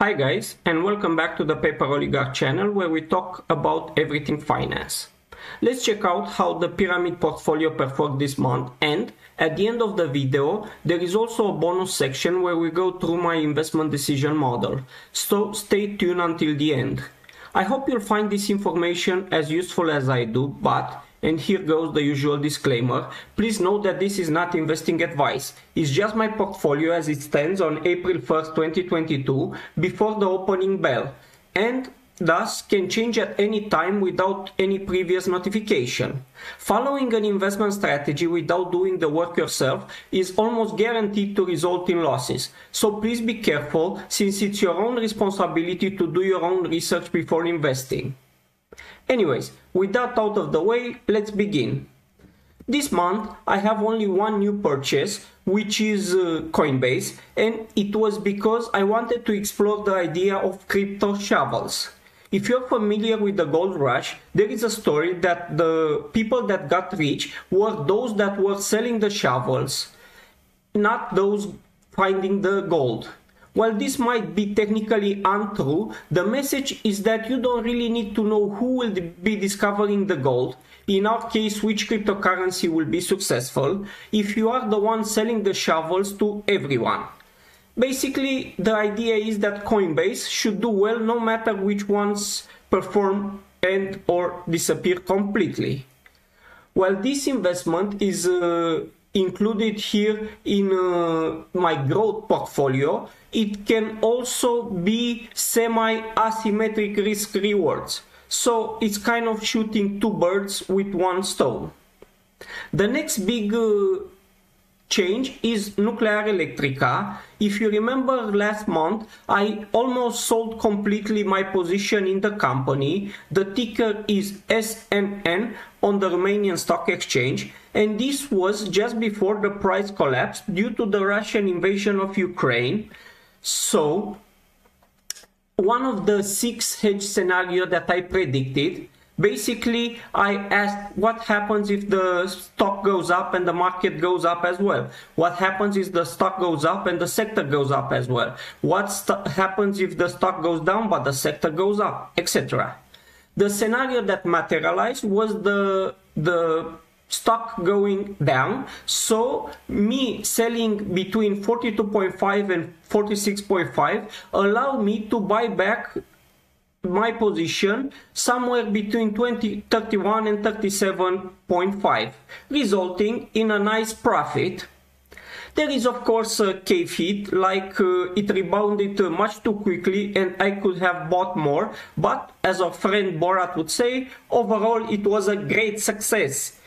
Hi guys and welcome back to the Paper Oligarch channel where we talk about everything finance. Let's check out how the pyramid portfolio performed this month and at the end of the video there is also a bonus section where we go through my investment decision model. So stay tuned until the end. I hope you'll find this information as useful as I do but and here goes the usual disclaimer. Please note that this is not investing advice. It's just my portfolio as it stands on April 1st, 2022 before the opening bell and thus can change at any time without any previous notification. Following an investment strategy without doing the work yourself is almost guaranteed to result in losses. So please be careful since it's your own responsibility to do your own research before investing. Anyways, with that out of the way, let's begin. This month I have only one new purchase, which is uh, Coinbase, and it was because I wanted to explore the idea of crypto shovels. If you're familiar with the gold rush, there is a story that the people that got rich were those that were selling the shovels, not those finding the gold. While this might be technically untrue, the message is that you don't really need to know who will be discovering the gold, in our case which cryptocurrency will be successful, if you are the one selling the shovels to everyone. Basically, the idea is that Coinbase should do well no matter which ones perform and or disappear completely. While this investment is uh, included here in uh, my growth portfolio, it can also be semi-asymmetric risk rewards. So it's kind of shooting two birds with one stone. The next big uh, change is Nuclearelectrica. If you remember last month, I almost sold completely my position in the company. The ticker is SNN on the Romanian Stock Exchange and this was just before the price collapsed due to the Russian invasion of Ukraine. So one of the six hedge scenario that I predicted Basically, I asked what happens if the stock goes up and the market goes up as well? What happens if the stock goes up and the sector goes up as well? What happens if the stock goes down but the sector goes up, etc. The scenario that materialized was the the stock going down. So me selling between 42.5 and 46.5 allowed me to buy back my position somewhere between 20, 31 and 37.5, resulting in a nice profit. There is of course a K-fit, like uh, it rebounded uh, much too quickly and I could have bought more, but as a friend Borat would say, overall it was a great success.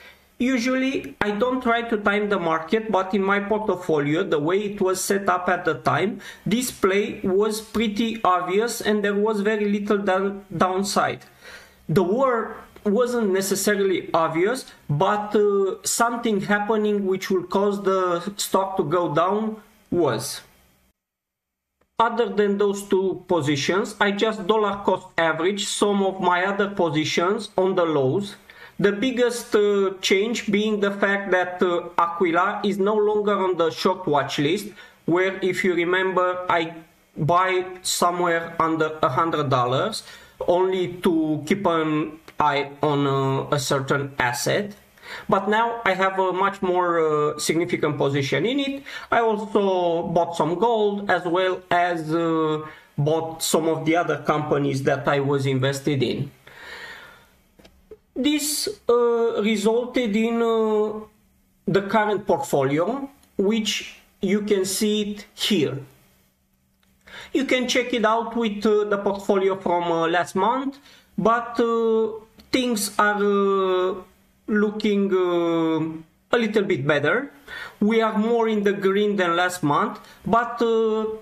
Usually, I don't try to time the market, but in my portfolio, the way it was set up at the time, this play was pretty obvious and there was very little down downside. The war wasn't necessarily obvious, but uh, something happening which will cause the stock to go down was. Other than those two positions, I just dollar cost average some of my other positions on the lows the biggest uh, change being the fact that uh, Aquila is no longer on the short watch list, where if you remember, I buy somewhere under a hundred dollars only to keep an eye on uh, a certain asset. But now I have a much more uh, significant position in it. I also bought some gold as well as uh, bought some of the other companies that I was invested in. This uh, resulted in uh, the current portfolio, which you can see it here. You can check it out with uh, the portfolio from uh, last month, but uh, things are uh, looking a little bit better. We are more in the green than last month, but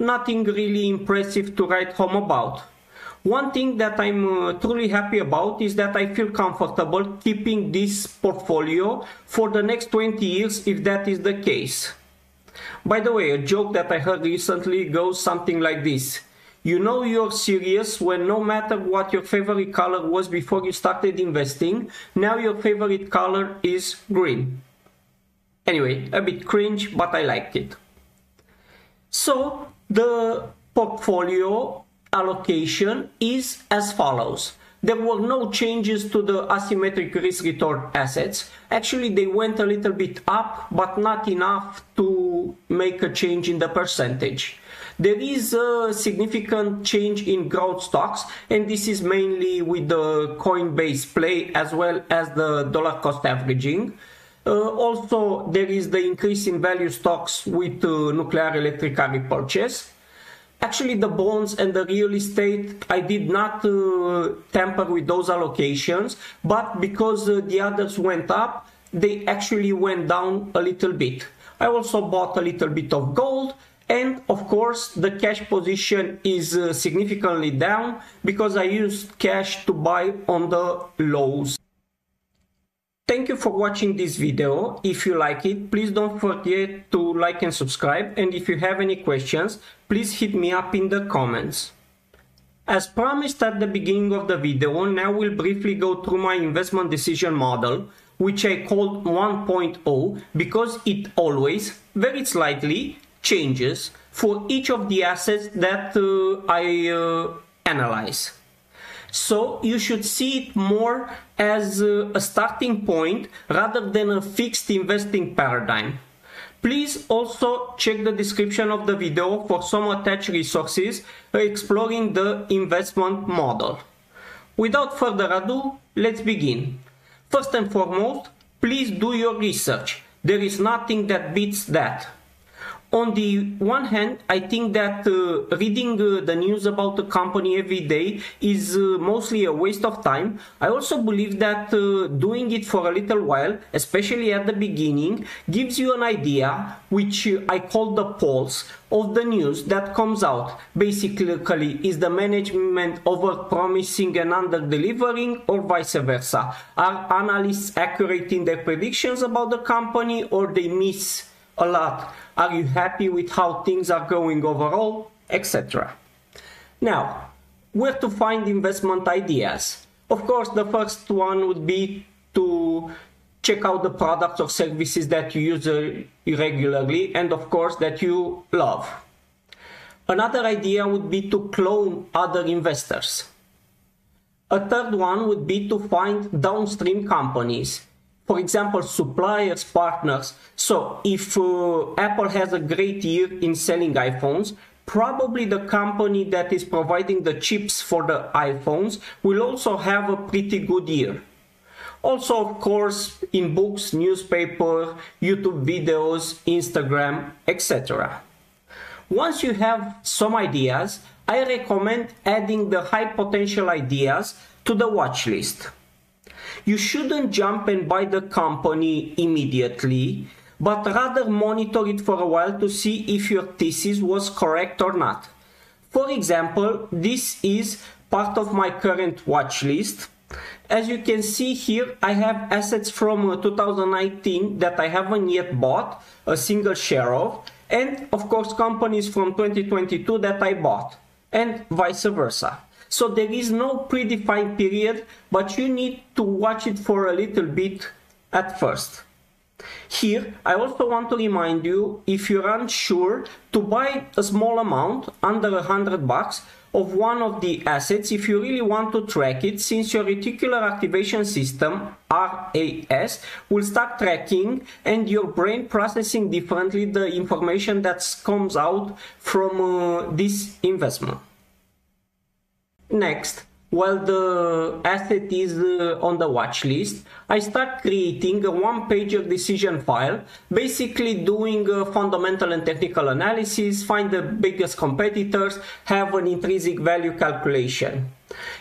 nothing really impressive to write home about. One thing that I'm uh, truly happy about is that I feel comfortable keeping this portfolio for the next 20 years if that is the case. By the way, a joke that I heard recently goes something like this. You know you're serious when no matter what your favorite color was before you started investing, now your favorite color is green. Anyway, a bit cringe, but I liked it. So, the portfolio allocation is as follows. There were no changes to the asymmetric risk return assets. Actually, they went a little bit up, but not enough to make a change in the percentage. There is a significant change in growth stocks, and this is mainly with the Coinbase play as well as the dollar cost averaging. Uh, also, there is the increase in value stocks with uh, nuclear electric repurchase. Actually, the bonds and the real estate, I did not uh, tamper with those allocations, but because uh, the others went up, they actually went down a little bit. I also bought a little bit of gold, and of course, the cash position is uh, significantly down because I used cash to buy on the lows. Thank you for watching this video. If you like it, please don't forget to like and subscribe. And if you have any questions, please hit me up in the comments. As promised at the beginning of the video, now we'll briefly go through my investment decision model, which I called 1.0 because it always, very slightly, changes for each of the assets that uh, I uh, analyze. So you should see it more as a starting point rather than a fixed investing paradigm. Please also check the description of the video for some attached resources exploring the investment model. Without further ado, let's begin. First and foremost, please do your research. There is nothing that beats that on the one hand, I think that uh, reading uh, the news about the company every day is uh, mostly a waste of time. I also believe that uh, doing it for a little while, especially at the beginning, gives you an idea, which I call the pulse of the news that comes out. Basically, is the management over promising and under delivering, or vice versa? Are analysts accurate in their predictions about the company, or they miss a lot? Are you happy with how things are going overall? Etc. Now, where to find investment ideas? Of course, the first one would be to check out the products or services that you use uh, regularly and, of course, that you love. Another idea would be to clone other investors. A third one would be to find downstream companies for example, suppliers, partners. So if uh, Apple has a great year in selling iPhones, probably the company that is providing the chips for the iPhones will also have a pretty good year. Also, of course, in books, newspaper, YouTube videos, Instagram, etc. Once you have some ideas, I recommend adding the high potential ideas to the watch list you shouldn't jump and buy the company immediately, but rather monitor it for a while to see if your thesis was correct or not. For example, this is part of my current watch list. As you can see here, I have assets from uh, 2019 that I haven't yet bought a single share of, and of course companies from 2022 that I bought, and vice versa. So there is no predefined period, but you need to watch it for a little bit at first. Here, I also want to remind you, if you're unsure, to buy a small amount, under hundred bucks, of one of the assets if you really want to track it, since your reticular activation system, RAS, will start tracking and your brain processing differently the information that comes out from uh, this investment. Next, while the asset is uh, on the watch list, I start creating a one-pager decision file, basically doing fundamental and technical analysis, find the biggest competitors, have an intrinsic value calculation.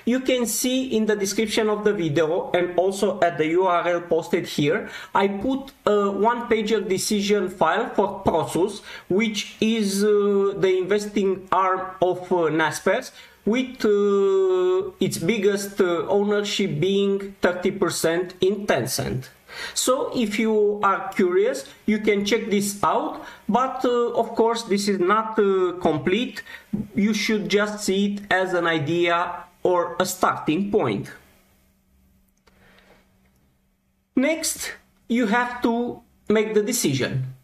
You can see in the description of the video and also at the URL posted here, I put a one-pager decision file for Prosus, which is uh, the investing arm of uh, Naspers, with uh, its biggest uh, ownership being 30% in Tencent. So if you are curious, you can check this out, but uh, of course this is not uh, complete. You should just see it as an idea or a starting point. Next, you have to make the decision.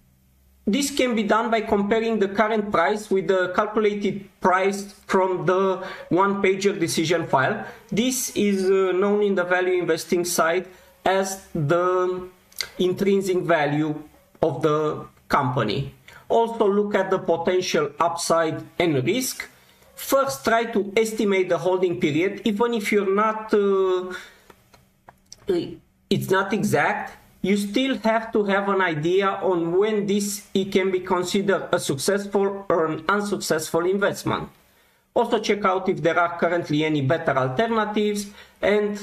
this can be done by comparing the current price with the calculated price from the one pager decision file. This is uh, known in the value investing side as the intrinsic value of the company. Also look at the potential upside and risk. First try to estimate the holding period even if you're not uh, it's not exact you still have to have an idea on when this it can be considered a successful or an unsuccessful investment. Also check out if there are currently any better alternatives and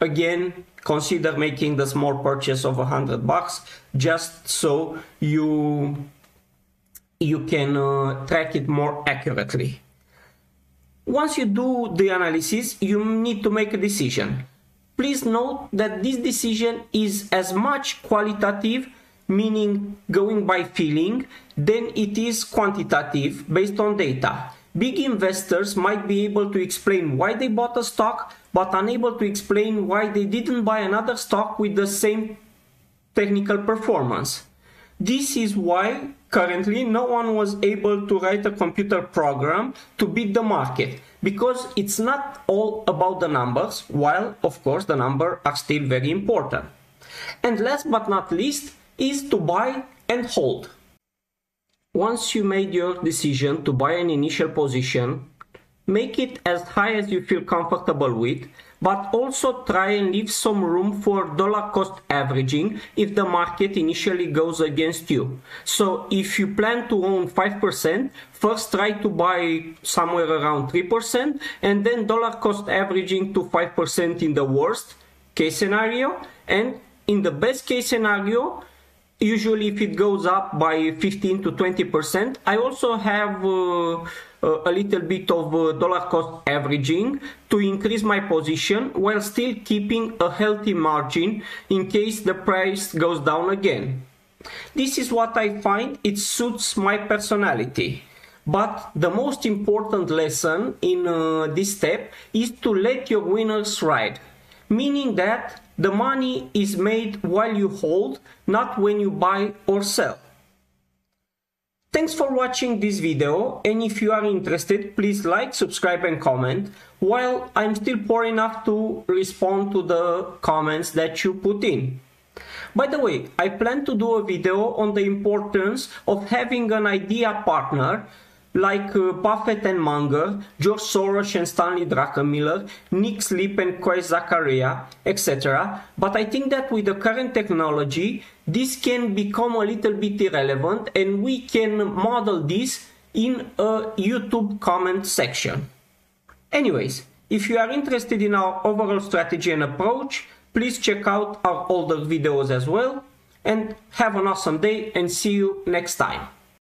again consider making the small purchase of a hundred bucks just so you you can uh, track it more accurately. Once you do the analysis, you need to make a decision. Please note that this decision is as much qualitative, meaning going by feeling, than it is quantitative based on data. Big investors might be able to explain why they bought a stock, but unable to explain why they didn't buy another stock with the same technical performance. This is why currently no one was able to write a computer program to beat the market because it's not all about the numbers, while of course the numbers are still very important. And last but not least is to buy and hold. Once you made your decision to buy an initial position, make it as high as you feel comfortable with but also try and leave some room for dollar cost averaging if the market initially goes against you. So if you plan to own 5%, first try to buy somewhere around 3% and then dollar cost averaging to 5% in the worst case scenario and in the best case scenario usually if it goes up by 15 to 20 percent i also have uh, a little bit of uh, dollar cost averaging to increase my position while still keeping a healthy margin in case the price goes down again. This is what i find it suits my personality. But the most important lesson in uh, this step is to let your winners ride meaning that the money is made while you hold, not when you buy or sell. Thanks for watching this video and if you are interested please like, subscribe and comment while I'm still poor enough to respond to the comments that you put in. By the way, I plan to do a video on the importance of having an idea partner like uh, Buffett and Munger, George Soros and Stanley Druckenmiller, Nick Sleep and Qais Zakaria, etc. But I think that with the current technology, this can become a little bit irrelevant and we can model this in a YouTube comment section. Anyways, if you are interested in our overall strategy and approach, please check out our older videos as well and have an awesome day and see you next time.